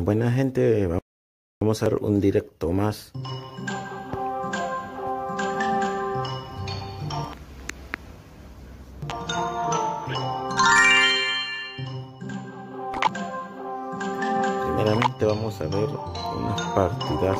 buena gente, vamos a hacer un directo más. Primeramente vamos a ver unas partidas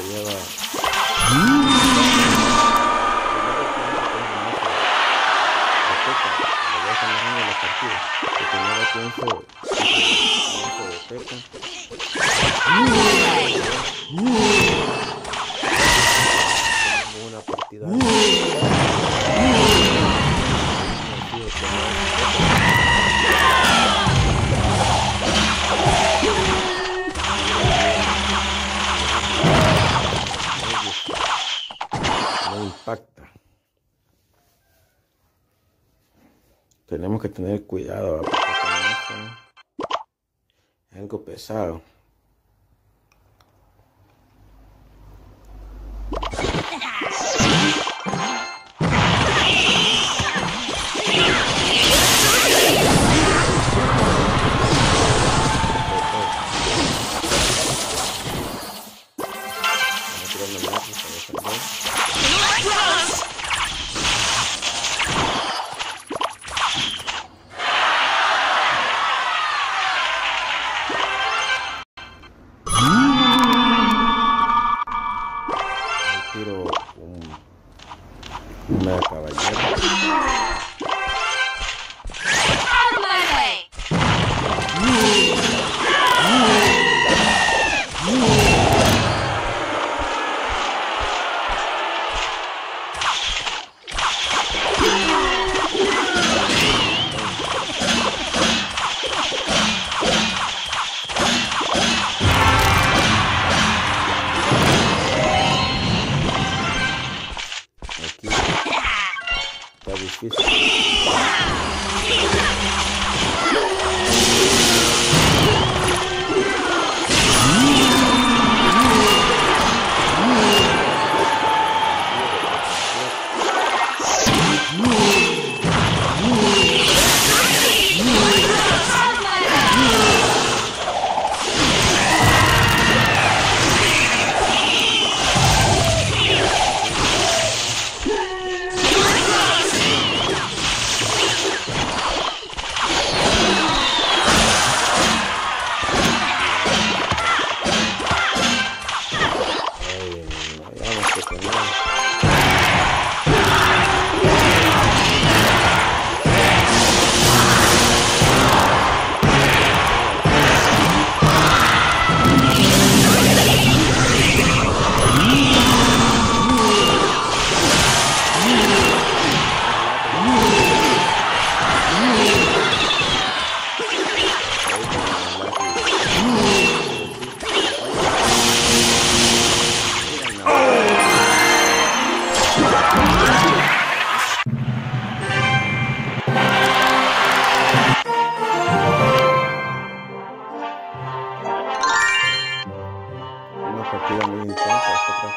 se lleva. Primero pienso, de los. Primero de tenemos que tener cuidado algo pesado. 没法儿呀。嘿哈赢啦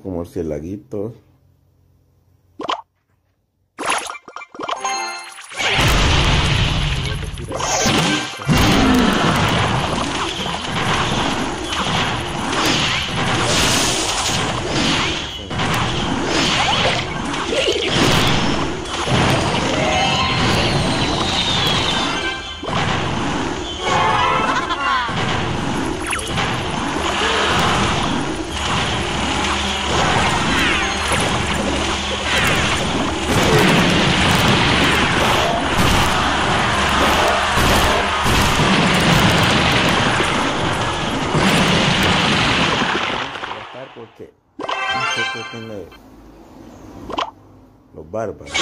con murciélaguitos. Los bárbaros.